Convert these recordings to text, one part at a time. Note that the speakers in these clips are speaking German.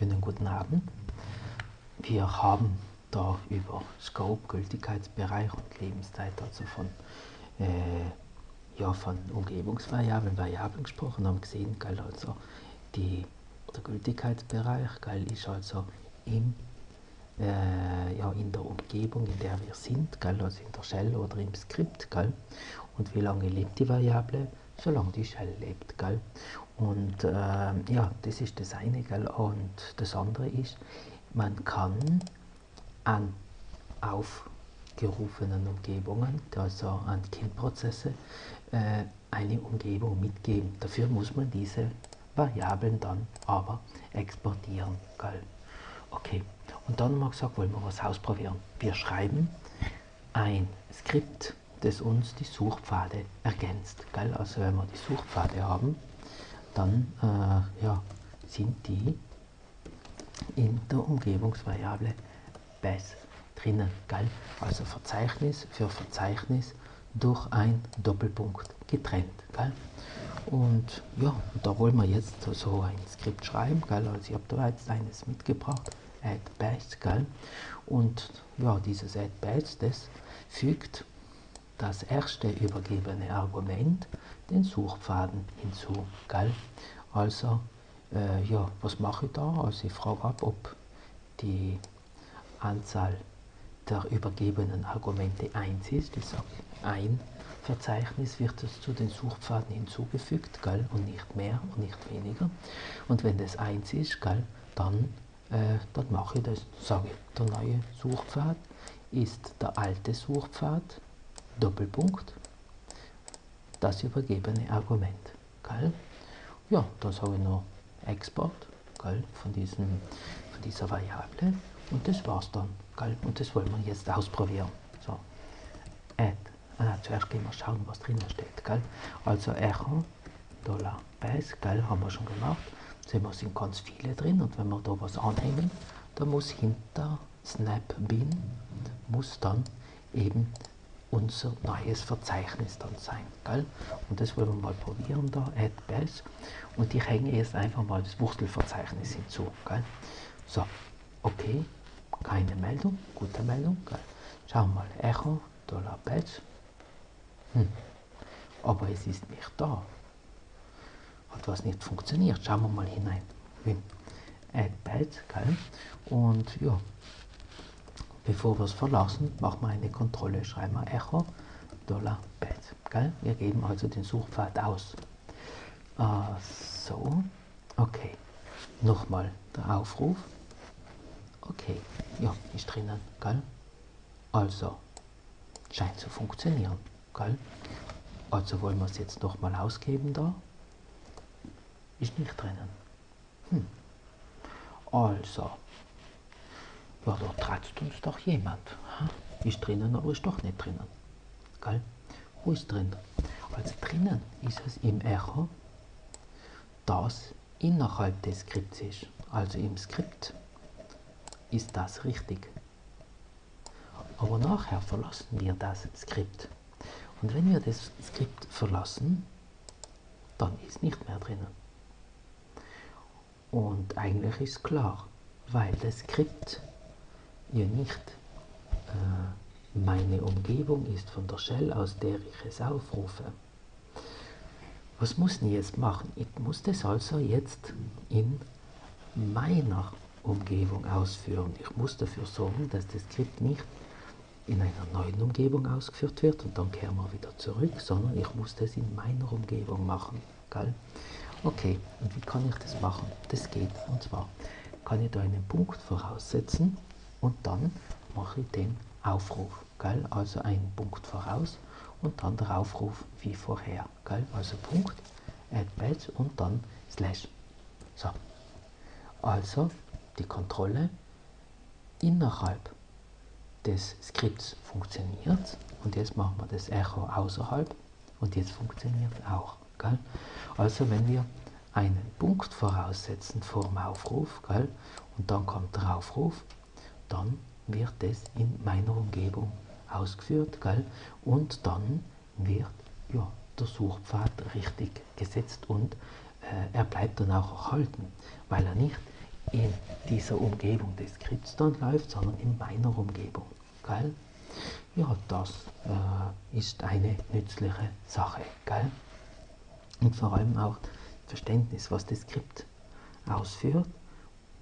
Schönen guten Abend. Wir haben da über Scope, Gültigkeitsbereich und Lebenszeit, also von, äh, ja, von Umgebungsvariablen, Variablen gesprochen, haben gesehen, gell, also die, der Gültigkeitsbereich gell, ist also im, äh, ja, in der Umgebung, in der wir sind, gell, also in der Shell oder im Skript. Gell, und wie lange lebt die Variable? Solange die Shell lebt. Gell. Und äh, ja, das ist das eine. Gell? Und das andere ist, man kann an aufgerufenen Umgebungen, also an Kindprozesse, äh, eine Umgebung mitgeben. Dafür muss man diese Variablen dann aber exportieren. Gell? Okay, und dann haben wir gesagt, wollen wir was ausprobieren. Wir schreiben ein Skript, das uns die Suchpfade ergänzt. Gell? Also wenn wir die Suchpfade haben, dann äh, ja, sind die in der Umgebungsvariable Base drinnen. Gell? Also Verzeichnis für Verzeichnis durch ein Doppelpunkt getrennt. Gell? Und ja, da wollen wir jetzt so ein Skript schreiben. Gell? Also ich habe da jetzt eines mitgebracht, add base. Gell? Und ja, dieses add base, das fügt das erste übergebene Argument den Suchpfaden hinzu. Gell? Also, äh, ja, was mache ich da? Also ich frage ab, ob die Anzahl der übergebenen Argumente 1 ist. Ich sage, ein Verzeichnis wird es zu den Suchpfaden hinzugefügt, gell? und nicht mehr und nicht weniger. Und wenn das 1 ist, gell, dann, äh, dann mache ich das, sage ich, der neue Suchpfad ist der alte Suchpfad, Doppelpunkt, das übergebene Argument. Gell? Ja, dann sage ich noch Export gell, von, diesem, von dieser Variable und das war's dann. Gell? Und das wollen wir jetzt ausprobieren. So, add. Ah, zuerst gehen wir schauen, was drinnen steht. Gell? Also Echo, Dollar Base, gell, haben wir schon gemacht. Sehen wir, sind ganz viele drin und wenn wir da was anhängen, dann muss hinter Snap Bin muss dann eben unser neues Verzeichnis dann sein. Gell? Und das wollen wir mal probieren da, add base. Und ich hänge jetzt einfach mal das Wurstelverzeichnis hinzu. Gell? So, okay, keine Meldung, gute Meldung. Gell? Schauen wir mal, echo, dollar base. Hm. Aber es ist nicht da. Hat was nicht funktioniert. Schauen wir mal hinein. Add base, gell? Und ja, Bevor wir es verlassen, machen wir eine Kontrolle. Schreiben wir Echo Dollar Bad. Gell? Wir geben also den Suchpfad aus. Uh, so, okay. Nochmal der Aufruf. Okay, ja, ist drinnen, gell? Also, scheint zu funktionieren, gell? Also wollen wir es jetzt nochmal ausgeben da. Ist nicht drinnen. Hm. Also, da tratzt uns doch jemand. Ist drinnen, aber ist doch nicht drinnen. Gell? Wo ist drin? Also drinnen ist es im Echo, das innerhalb des Skripts ist. Also im Skript ist das richtig. Aber nachher verlassen wir das Skript. Und wenn wir das Skript verlassen, dann ist nicht mehr drinnen. Und eigentlich ist klar, weil das Skript ja nicht äh, meine Umgebung ist von der Shell, aus der ich es aufrufe. Was muss ich jetzt machen? Ich muss das also jetzt in meiner Umgebung ausführen. Ich muss dafür sorgen, dass das Skript nicht in einer neuen Umgebung ausgeführt wird und dann kehren wir wieder zurück, sondern ich muss das in meiner Umgebung machen. Gell? Okay, und wie kann ich das machen? Das geht, und zwar kann ich da einen Punkt voraussetzen und dann mache ich den Aufruf. Gell? Also einen Punkt voraus und dann der Aufruf wie vorher. Gell? Also Punkt, add badge und dann slash. So. Also die Kontrolle innerhalb des Skripts funktioniert und jetzt machen wir das Echo außerhalb und jetzt funktioniert auch. Gell? Also wenn wir einen Punkt voraussetzen vor dem Aufruf gell, und dann kommt der Aufruf, dann wird es in meiner Umgebung ausgeführt gell? und dann wird ja, der Suchpfad richtig gesetzt und äh, er bleibt dann auch erhalten, weil er nicht in dieser Umgebung des Skripts dann läuft, sondern in meiner Umgebung. Gell? Ja, das äh, ist eine nützliche Sache. Gell? Und vor allem auch Verständnis, was das Skript ausführt,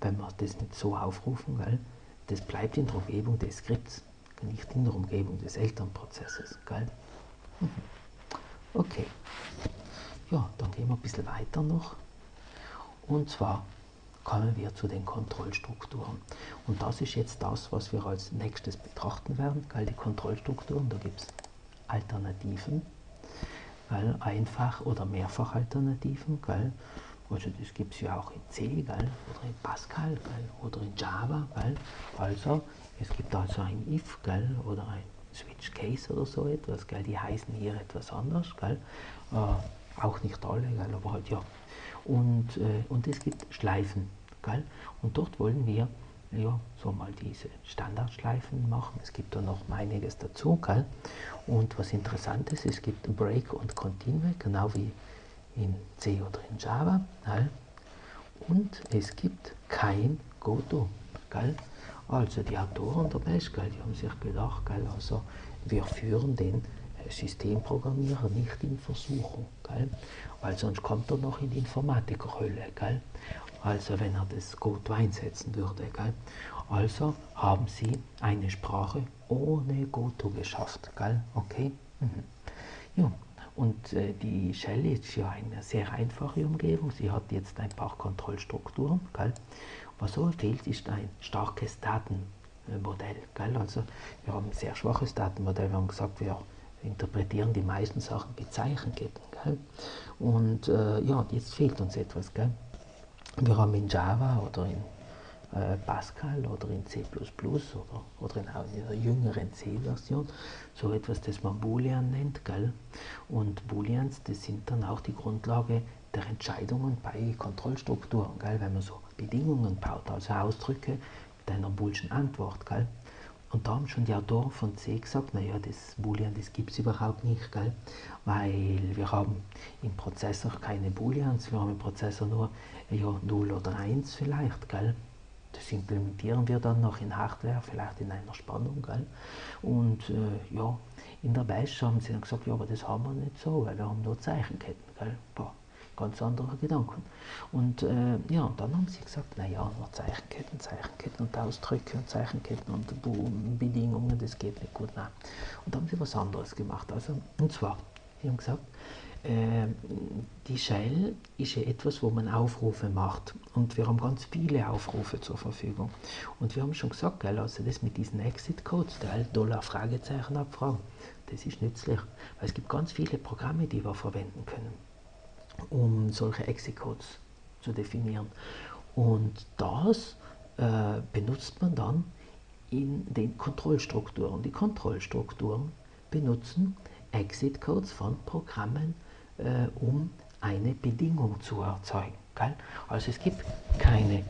wenn wir das nicht so aufrufen, gell? Das bleibt in der Umgebung des Skripts, nicht in der Umgebung des Elternprozesses. Gell? Okay, ja, dann gehen wir ein bisschen weiter noch. Und zwar kommen wir zu den Kontrollstrukturen. Und das ist jetzt das, was wir als nächstes betrachten werden. Gell? Die Kontrollstrukturen, da gibt es Alternativen, gell? Einfach- oder Mehrfachalternativen. Gell? Also das gibt es ja auch in C gell? oder in Pascal gell? oder in Java. Gell? Also es gibt also ein if gell? oder ein Switch Case oder so etwas. Gell? Die heißen hier etwas anders. Gell? Äh, auch nicht alle, gell? aber halt ja. Und, äh, und es gibt Schleifen. Gell? Und dort wollen wir ja, so mal diese Standardschleifen machen. Es gibt da noch einiges dazu. Gell? Und was interessant ist, es gibt Break und Continue, genau wie in C oder in Java. Gell? Und es gibt kein Goto. Gell? Also die Autoren der Bash, gell, die haben sich gedacht, gell, also wir führen den äh, Systemprogrammierer nicht in Versuchung, gell? weil sonst kommt er noch in die Informatikerhölle. Gell? Also wenn er das Goto einsetzen würde. Gell? Also haben sie eine Sprache ohne Goto geschafft. Gell? Okay? Mhm. Ja, und äh, die Shell ist ja eine sehr einfache Umgebung. Sie hat jetzt ein paar Kontrollstrukturen. Gell? Was so fehlt, ist ein starkes Datenmodell. Gell? Also wir haben ein sehr schwaches Datenmodell. Wir haben gesagt, wir interpretieren die meisten Sachen mit Zeichenketten. Gell? Und äh, ja, jetzt fehlt uns etwas. Gell? Wir haben in Java oder in äh, Pascal oder in C++ oder, oder in einer jüngeren C-Version so etwas, das man Boolean nennt. Gell? Und Booleans, das sind dann auch die Grundlage der Entscheidungen bei Kontrollstrukturen, gell? wenn man so Bedingungen baut, also Ausdrücke mit einer boolschen Antwort. Gell? Und da haben schon die Autoren von C gesagt, naja, das Boolean, das gibt es überhaupt nicht, gell? weil wir haben im Prozessor keine Booleans, wir haben im Prozessor nur ja, 0 oder 1 vielleicht, gell? Das implementieren wir dann noch in Hardware, vielleicht in einer Spannung. Gell? Und äh, ja, in der Bash haben sie dann gesagt, ja, aber das haben wir nicht so, weil wir haben nur Zeichenketten. Gell? Boah, ganz andere Gedanken. Und äh, ja, dann haben sie gesagt, naja, nur Zeichenketten, Zeichenketten und Ausdrücke und Zeichenketten und Bedingungen, das geht nicht gut. Nein. Und dann haben sie was anderes gemacht. Also, und zwar, sie haben gesagt, ähm, die Shell ist ja etwas, wo man Aufrufe macht. Und wir haben ganz viele Aufrufe zur Verfügung. Und wir haben schon gesagt, gell, also das mit diesen Exit-Codes, der Dollar Fragezeichen abfragen, das ist nützlich. Weil es gibt ganz viele Programme, die wir verwenden können, um solche Exit-Codes zu definieren. Und das äh, benutzt man dann in den Kontrollstrukturen. Die Kontrollstrukturen benutzen Exit-Codes von Programmen, äh, um eine Bedingung zu erzeugen. Gell? Also es gibt keine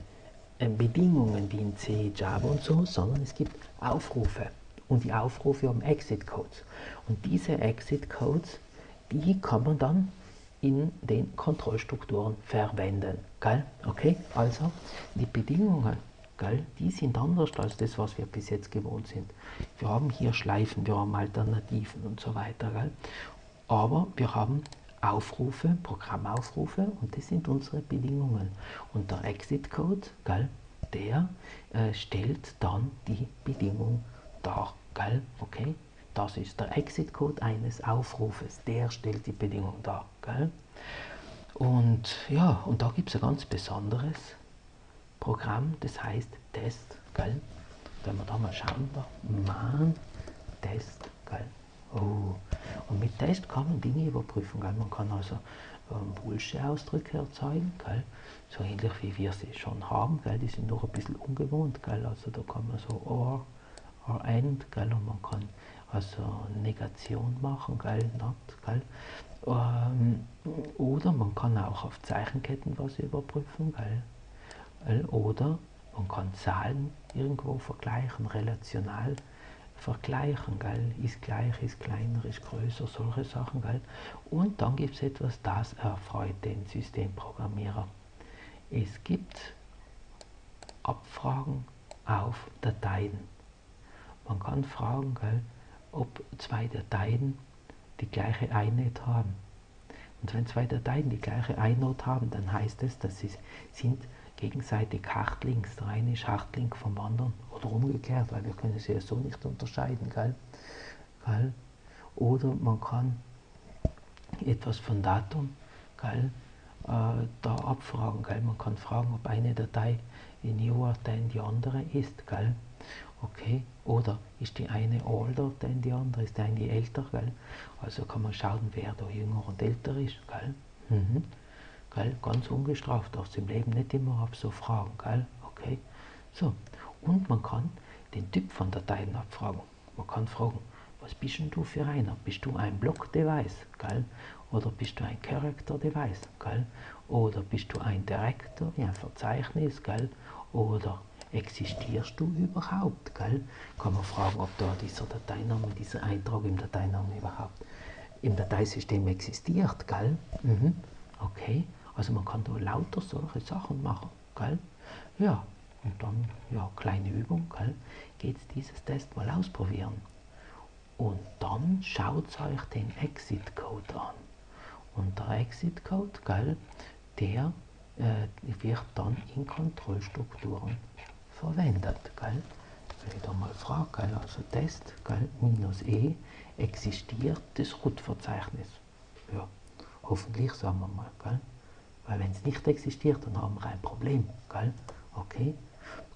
äh, Bedingungen wie in C, Java und so, sondern es gibt Aufrufe. Und die Aufrufe haben Exit-Codes. Und diese Exit-Codes, die kann man dann in den Kontrollstrukturen verwenden. Gell? Okay, also die Bedingungen, gell, die sind anders als das, was wir bis jetzt gewohnt sind. Wir haben hier Schleifen, wir haben Alternativen und so weiter. Gell? Aber wir haben Aufrufe, Programmaufrufe und das sind unsere Bedingungen. Und der Exit Code, gell, der äh, stellt dann die Bedingung dar. Gell? Okay? Das ist der Exit Code eines Aufrufes, der stellt die Bedingung dar. Gell? Und ja, und da gibt es ein ganz besonderes Programm, das heißt Test. Gell? Wenn wir da mal schauen, da, man, Test. Gell? Oh. Und mit Test kann man Dinge überprüfen. Gell? Man kann also ähm, Bullshit Ausdrücke erzeugen, gell? so ähnlich wie wir sie schon haben. Gell? Die sind noch ein bisschen ungewohnt. Gell? Also da kann man so or, or end, gell? und man kann also Negation machen, gell? Not, gell? Ähm, oder man kann auch auf Zeichenketten was überprüfen, gell? oder man kann Zahlen irgendwo vergleichen, relational vergleichen, gell? ist gleich, ist kleiner, ist größer, solche Sachen. Gell? Und dann gibt es etwas, das erfreut den Systemprogrammierer. Es gibt Abfragen auf Dateien. Man kann fragen, gell, ob zwei Dateien die gleiche Einheit haben. Und wenn zwei Dateien die gleiche Einheit haben, dann heißt es, dass sie sind gegenseitig Hardlinks. Der eine ist Hardlink vom anderen oder umgekehrt, weil wir können sie ja so nicht unterscheiden. Gell? Gell? Oder man kann etwas von Datum gell, äh, da abfragen. Gell? Man kann fragen, ob eine Datei in newer than die andere ist. Gell? Okay, oder ist die eine older than die andere, ist die eine älter, gell? Also kann man schauen, wer da jünger und älter ist, gell? Mhm. Gell? Ganz ungestraft, du im Leben nicht immer ab so fragen, gell? Okay, so. Und man kann den Typ von Dateien abfragen. Man kann fragen, was bist denn du für einer? Bist du ein Block-Device, gell? Oder bist du ein Character-Device, gell? Oder bist du ein Director, wie ein Verzeichnis, gell? Oder existierst du überhaupt? Gell? Kann man fragen, ob da dieser Dateiname, dieser Eintrag im Dateinamen überhaupt im Dateisystem existiert. Gell? Mhm. Okay, also man kann da lauter solche Sachen machen. Gell? Ja, und dann, ja, kleine Übung, gell? geht dieses Test mal ausprobieren. Und dann schaut euch den Exit-Code an. Und der Exit-Code, gell, der äh, wird dann in Kontrollstrukturen verwendet. Gell? Wenn ich da mal frage, gell? also Test gell? minus E existiert das Root-Verzeichnis. Ja, hoffentlich sagen wir mal. Gell? Weil wenn es nicht existiert, dann haben wir ein Problem. Gell? Okay,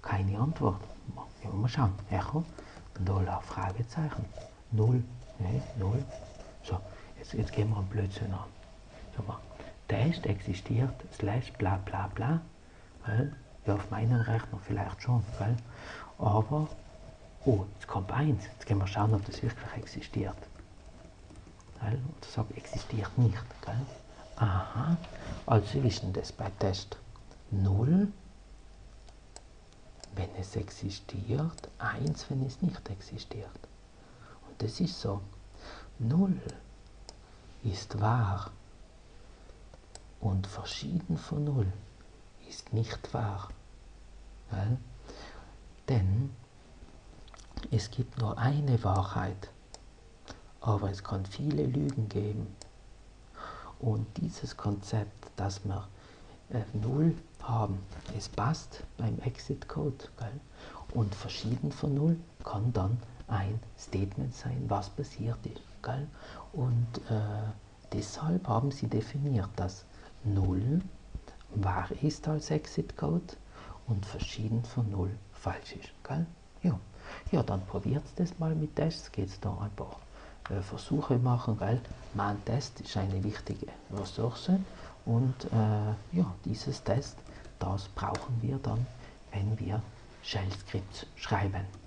keine Antwort. Mal schauen. Echo, Null auf Fragezeichen. Null, ne, null. So, jetzt, jetzt gehen wir einen Blödsinn an. Sag mal, Test existiert, slash bla bla bla. Weil ja, auf meinem Rechner vielleicht schon, gell? Aber, oh, jetzt kommt eins. Jetzt gehen wir schauen, ob das wirklich existiert. Gell? Oder sagt, existiert nicht, gell? Aha, also Sie wissen das bei Test 0, wenn es existiert, 1, wenn es nicht existiert. Und das ist so. 0 ist wahr und verschieden von 0 ist nicht wahr. Ja? Denn es gibt nur eine Wahrheit, aber es kann viele Lügen geben. Und dieses Konzept, dass wir äh, Null haben, es passt beim Exit Code. Gell? Und verschieden von Null kann dann ein Statement sein, was passiert ist. Gell? Und äh, deshalb haben sie definiert, dass Null wahr ist als Exit Code und verschieden von 0 falsch ist. Gell? Ja. ja, dann probiert das mal mit Tests, geht es da ein paar äh, Versuche machen. Gell? Mein Test ist eine wichtige Ressource und äh, ja, dieses Test, das brauchen wir dann, wenn wir Shell-Skripts schreiben.